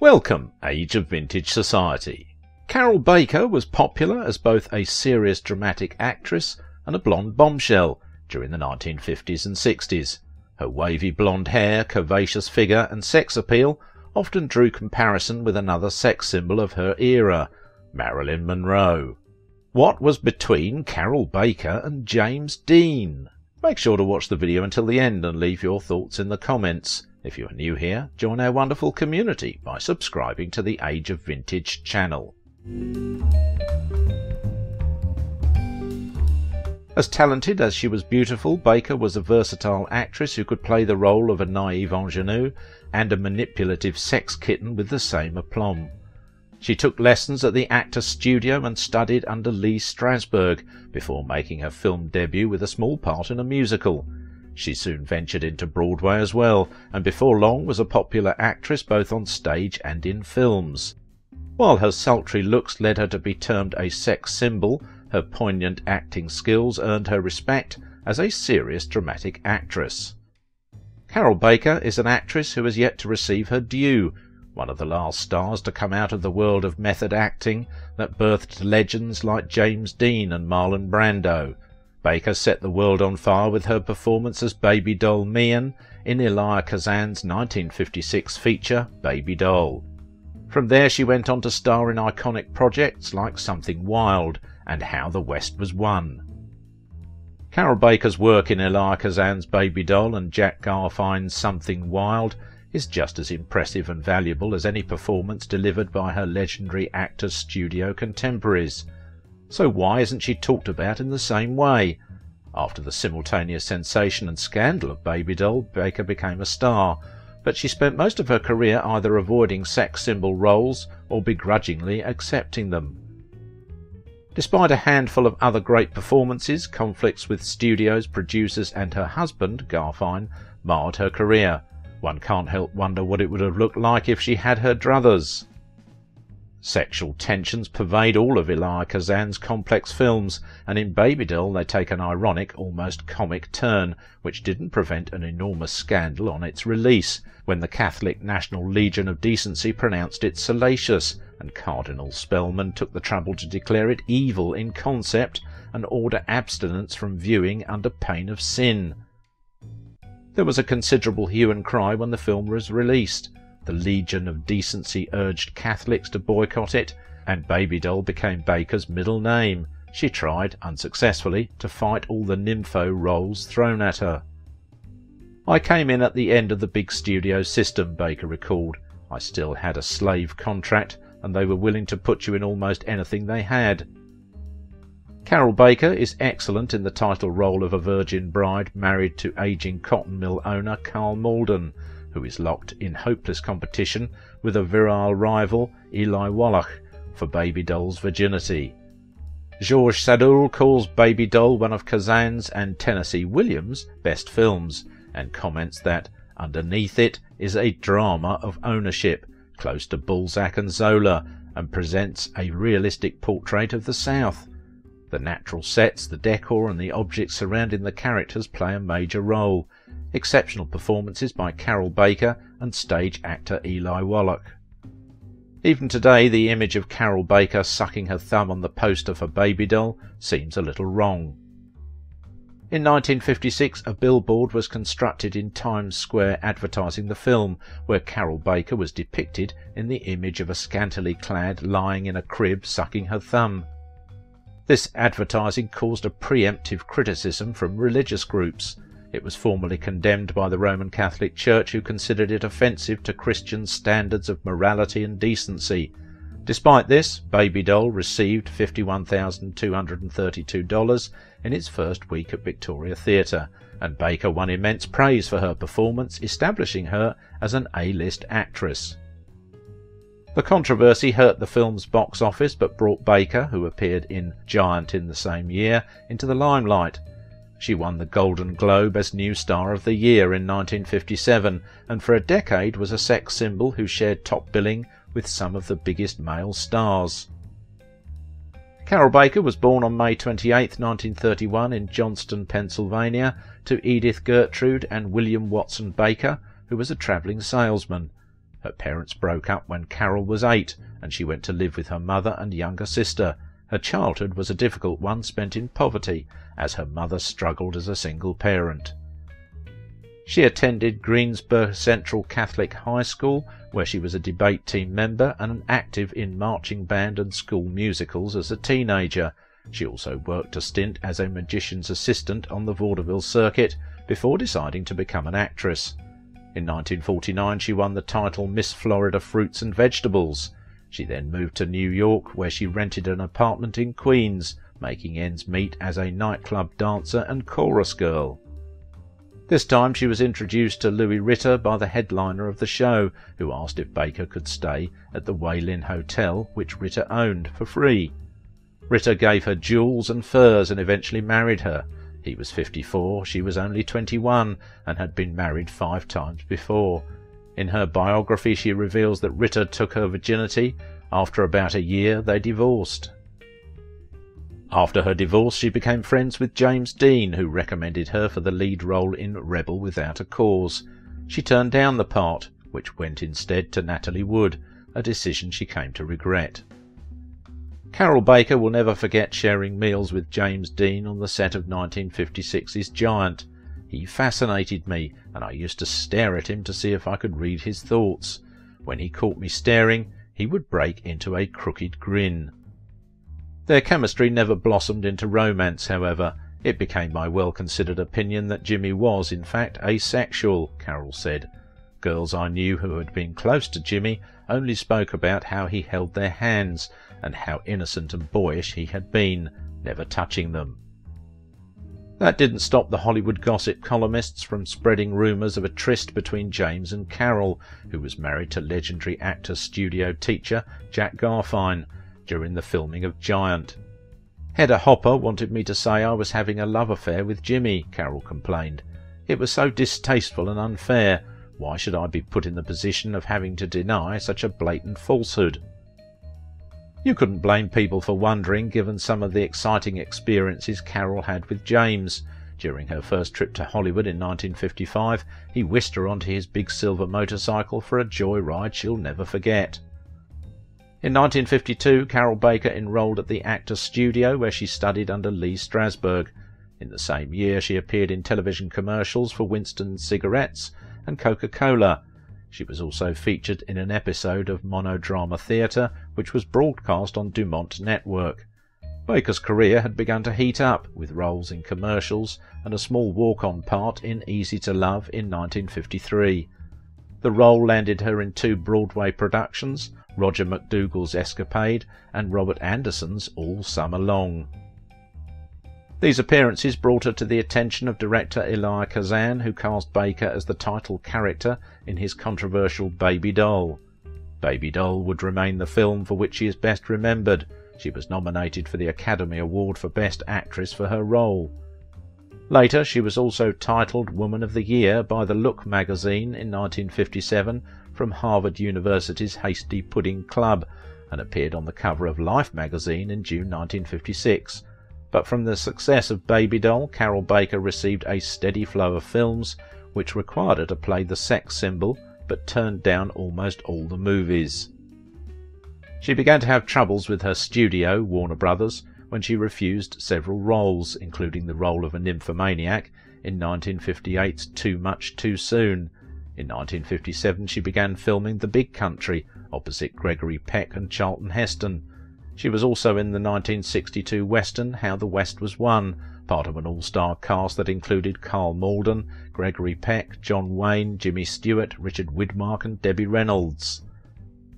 Welcome, Age of Vintage Society. Carroll Baker was popular as both a serious dramatic actress and a blonde bombshell during the 1950s and 60s. Her wavy blonde hair, curvaceous figure, and sex appeal often drew comparison with another sex symbol of her era, Marilyn Monroe. What was between Carroll Baker and James Dean? Make sure to watch the video until the end and leave your thoughts in the comments. If you are new here, join our wonderful community by subscribing to the Age of Vintage channel. As talented as she was beautiful, Baker was a versatile actress who could play the role of a naive ingenue and a manipulative sex kitten with the same aplomb. She took lessons at the Actors Studio and studied under Lee Strasberg before making her film debut with a small part in a musical. She soon ventured into Broadway as well, and before long was a popular actress both on stage and in films. While her sultry looks led her to be termed a sex symbol, her poignant acting skills earned her respect as a serious dramatic actress. Carroll Baker is an actress who has yet to receive her due, one of the last stars to come out of the world of method acting that birthed legends like James Dean and Marlon Brando, Baker set the world on fire with her performance as Baby Doll Meighan in Elia Kazan's 1956 feature Baby Doll. From there she went on to star in iconic projects like Something Wild and How the West Was Won. Carroll Baker's work in Elia Kazan's Baby Doll and Jack Garfein's Something Wild is just as impressive and valuable as any performance delivered by her legendary Actors Studio contemporaries. So why isn't she talked about in the same way? After the simultaneous sensation and scandal of Baby Doll, Baker became a star, but she spent most of her career either avoiding sex symbol roles or begrudgingly accepting them. Despite a handful of other great performances, conflicts with studios, producers, and her husband, Garfein, marred her career. One can't help wonder what it would have looked like if she had her druthers. Sexual tensions pervade all of Elia Kazan's complex films, and in Baby Doll they take an ironic, almost comic turn, which didn't prevent an enormous scandal on its release, when the Catholic National Legion of Decency pronounced it salacious, and Cardinal Spellman took the trouble to declare it evil in concept and order abstinence from viewing under pain of sin. There was a considerable hue and cry when the film was released. The Legion of Decency urged Catholics to boycott it, and Baby Doll became Baker's middle name. She tried, unsuccessfully, to fight all the nympho roles thrown at her. I came in at the end of the big studio system, Baker recalled. I still had a slave contract, and they were willing to put you in almost anything they had. Carroll Baker is excellent in the title role of a virgin bride married to aging cotton mill owner Karl Malden, who is locked in hopeless competition with a virile rival, Eli Wallach, for Baby Doll's virginity. Georges Sadoul calls Baby Doll one of Kazan's and Tennessee Williams' best films, and comments that underneath it is a drama of ownership, close to Balzac and Zola, and presents a realistic portrait of the South. The natural sets, the decor, and the objects surrounding the characters play a major role, exceptional performances by Carroll Baker and stage actor Eli Wallach. Even today, the image of Carroll Baker sucking her thumb on the poster for Baby Doll seems a little wrong. In 1956, a billboard was constructed in Times Square advertising the film, where Carroll Baker was depicted in the image of a scantily clad lying in a crib sucking her thumb. This advertising caused a preemptive criticism from religious groups, it was formally condemned by the Roman Catholic Church, who considered it offensive to Christian standards of morality and decency. Despite this, Baby Doll received $51,232 in its first week at Victoria Theatre, and Baker won immense praise for her performance, establishing her as an A-list actress. The controversy hurt the film's box office but brought Baker, who appeared in Giant in the same year, into the limelight. She won the Golden Globe as New Star of the Year in 1957 and for a decade was a sex symbol who shared top billing with some of the biggest male stars. Carroll Baker was born on May 28, 1931 in Johnstown, Pennsylvania to Edith Gertrude and William Watson Baker, who was a travelling salesman. Her parents broke up when Carroll was eight, and she went to live with her mother and younger sister. Her childhood was a difficult one spent in poverty, as her mother struggled as a single parent. She attended Greensburg Central Catholic High School, where she was a debate team member and active in marching band and school musicals as a teenager. She also worked a stint as a magician's assistant on the vaudeville circuit before deciding to become an actress. In 1949 she won the title Miss Florida Fruits and Vegetables. She then moved to New York, where she rented an apartment in Queens, making ends meet as a nightclub dancer and chorus girl. This time she was introduced to Louis Ritter by the headliner of the show, who asked if Baker could stay at the Whale Hotel, which Ritter owned, for free. Ritter gave her jewels and furs and eventually married her, he was 54, she was only 21, and had been married five times before. In her biography, she reveals that Ritter took her virginity. After about a year, they divorced. After her divorce, she became friends with James Dean, who recommended her for the lead role in Rebel Without a Cause. She turned down the part, which went instead to Natalie Wood, a decision she came to regret. Carroll Baker will never forget sharing meals with James Dean on the set of 1956's Giant. He fascinated me, and I used to stare at him to see if I could read his thoughts. When he caught me staring, he would break into a crooked grin. Their chemistry never blossomed into romance, however. It became my well considered opinion that Jimmy was, in fact, asexual, Carroll said. Girls I knew who had been close to Jimmy only spoke about how he held their hands and how innocent and boyish he had been, never touching them. That didn't stop the Hollywood gossip columnists from spreading rumours of a tryst between James and Carroll, who was married to legendary actor studio teacher Jack Garfein during the filming of Giant. Hedda Hopper wanted me to say I was having a love affair with Jimmy, Carroll complained. It was so distasteful and unfair. Why should I be put in the position of having to deny such a blatant falsehood? You couldn't blame people for wondering, given some of the exciting experiences Carroll had with James. During her first trip to Hollywood in 1955, he whisked her onto his big silver motorcycle for a joyride she'll never forget. In 1952, Carroll Baker enrolled at the Actors Studio, where she studied under Lee Strasberg. In the same year, she appeared in television commercials for Winston Cigarettes and Coca-Cola, she was also featured in an episode of Monodrama Theatre, which was broadcast on Dumont Network. Baker's career had begun to heat up, with roles in commercials and a small walk-on part in Easy to Love in 1953. The role landed her in two Broadway productions, Roger MacDougall's Escapade and Robert Anderson's All Summer Long. These appearances brought her to the attention of director Elia Kazan, who cast Baker as the title character in his controversial Baby Doll. Baby Doll would remain the film for which she is best remembered. She was nominated for the Academy Award for Best Actress for her role. Later, she was also titled Woman of the Year by the Look magazine in 1957 from Harvard University's Hasty Pudding Club and appeared on the cover of Life magazine in June 1956. But from the success of Baby Doll, Carroll Baker received a steady flow of films which required her to play the sex symbol but turned down almost all the movies. She began to have troubles with her studio, Warner Brothers, when she refused several roles, including the role of a nymphomaniac in 1958's Too Much Too Soon. In 1957 she began filming The Big Country opposite Gregory Peck and Charlton Heston, she was also in the 1962 western How the West Was Won, part of an all-star cast that included Karl Malden, Gregory Peck, John Wayne, Jimmy Stewart, Richard Widmark and Debbie Reynolds.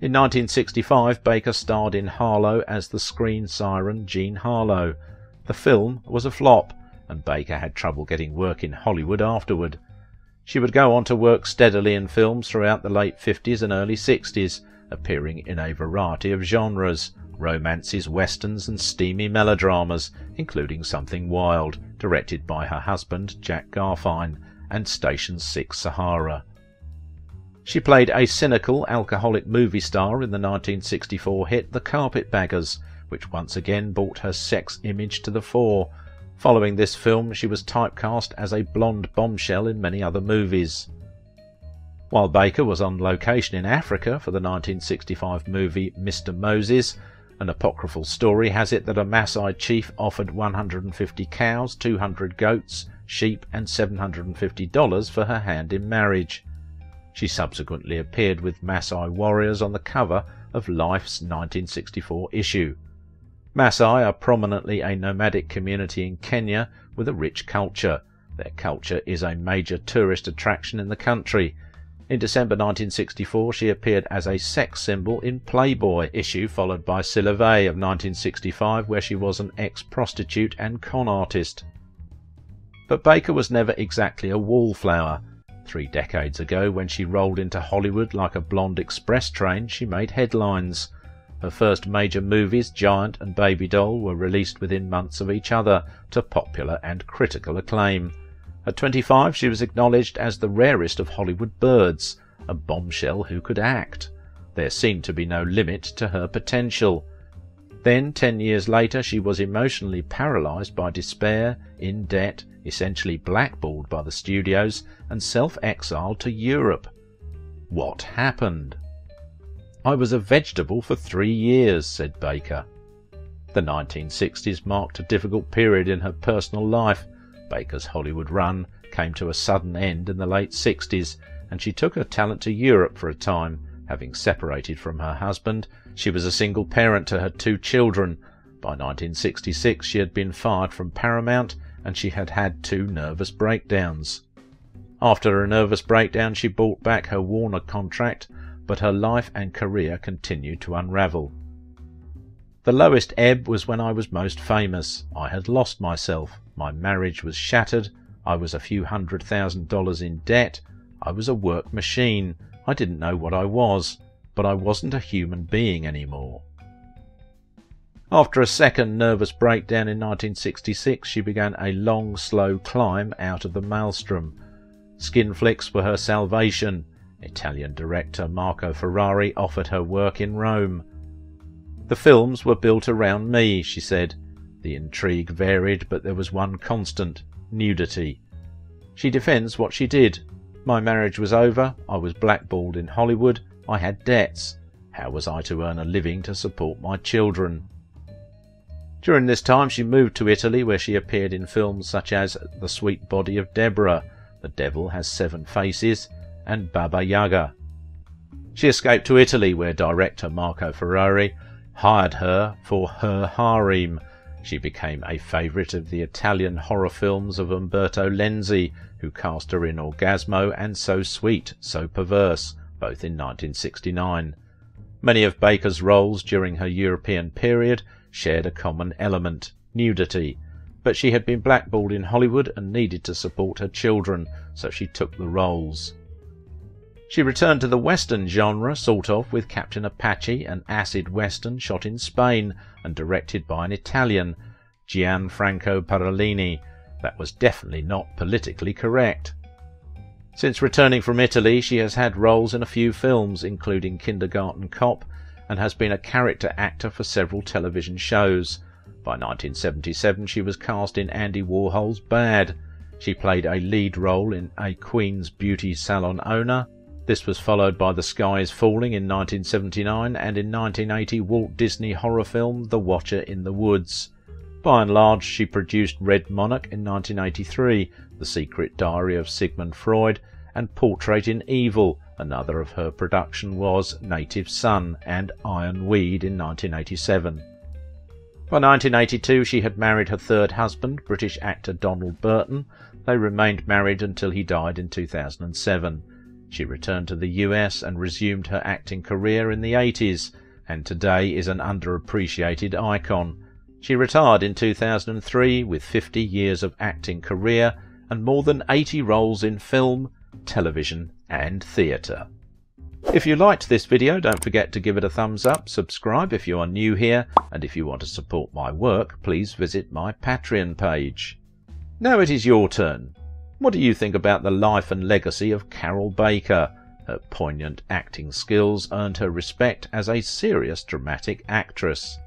In 1965, Baker starred in Harlow as the screen siren Jean Harlow. The film was a flop, and Baker had trouble getting work in Hollywood afterward. She would go on to work steadily in films throughout the late 50s and early 60s, appearing in a variety of genres romances, westerns, and steamy melodramas, including Something Wild, directed by her husband Jack Garfein, and Station 6 Sahara. She played a cynical, alcoholic movie star in the 1964 hit The Carpetbaggers, which once again brought her sex image to the fore. Following this film, she was typecast as a blonde bombshell in many other movies. While Baker was on location in Africa for the 1965 movie Mr. Moses, an apocryphal story has it that a Maasai chief offered 150 cows, 200 goats, sheep, and $750 for her hand in marriage. She subsequently appeared with Maasai warriors on the cover of Life's 1964 issue. Maasai are prominently a nomadic community in Kenya with a rich culture. Their culture is a major tourist attraction in the country. In December 1964, she appeared as a sex symbol in Playboy issue, followed by Sylvia of 1965, where she was an ex-prostitute and con artist. But Baker was never exactly a wallflower. Three decades ago, when she rolled into Hollywood like a blonde express train, she made headlines. Her first major movies, Giant and Baby Doll, were released within months of each other to popular and critical acclaim. At 25, she was acknowledged as the rarest of Hollywood birds, a bombshell who could act. There seemed to be no limit to her potential. Then, ten years later, she was emotionally paralyzed by despair, in debt, essentially blackballed by the studios, and self-exiled to Europe. What happened? I was a vegetable for three years, said Baker. The 1960s marked a difficult period in her personal life. Baker's Hollywood run came to a sudden end in the late 60s, and she took her talent to Europe for a time, having separated from her husband she was a single parent to her two children. By 1966 she had been fired from Paramount and she had had two nervous breakdowns. After a nervous breakdown she bought back her Warner contract, but her life and career continued to unravel. The lowest ebb was when I was most famous. I had lost myself. My marriage was shattered. I was a few hundred thousand dollars in debt. I was a work machine. I didn't know what I was but I wasn't a human being anymore. After a second nervous breakdown in 1966, she began a long, slow climb out of the maelstrom. Skin flicks were her salvation. Italian director Marco Ferreri offered her work in Rome. The films were built around me, she said. The intrigue varied, but there was one constant nudity. She defends what she did. My marriage was over, I was blackballed in Hollywood, I had debts. How was I to earn a living to support my children? During this time she moved to Italy where she appeared in films such as The Sweet Body of Deborah, The Devil Has Seven Faces, and Baba Yaga. She escaped to Italy where director Marco Ferreri hired her for her harem. She became a favourite of the Italian horror films of Umberto Lenzi, who cast her in Orgasmo and So Sweet, So Perverse, both in 1969. Many of Baker's roles during her European period shared a common element nudity, but she had been blackballed in Hollywood and needed to support her children, so she took the roles. She returned to the western genre, sort of, with Captain Apache, an acid western shot in Spain and directed by an Italian, Gianfranco Parolini. That was definitely not politically correct. Since returning from Italy, she has had roles in a few films, including Kindergarten Cop, and has been a character actor for several television shows. By 1977, she was cast in Andy Warhol's Bad. She played a lead role in A Queen's Beauty Salon Owner. This was followed by The Sky is Falling in 1979 and in 1980 Walt Disney horror film The Watcher in the Woods. By and large, she produced Red Monarch in 1983, The Secret Diary of Sigmund Freud, and Portrait in Evil. Another of her production was Native Son and Iron Weed in 1987. By 1982 she had married her third husband, British actor Donald Burton. They remained married until he died in 2007. She returned to the US and resumed her acting career in the 80s, and today is an underappreciated icon. She retired in 2003 with 50 years of acting career and more than 80 roles in film, television and theatre. If you liked this video, don't forget to give it a thumbs up, subscribe if you are new here, and if you want to support my work, please visit my Patreon page. Now it is your turn. What do you think about the life and legacy of Carroll Baker? Her poignant acting skills earned her respect as a serious dramatic actress.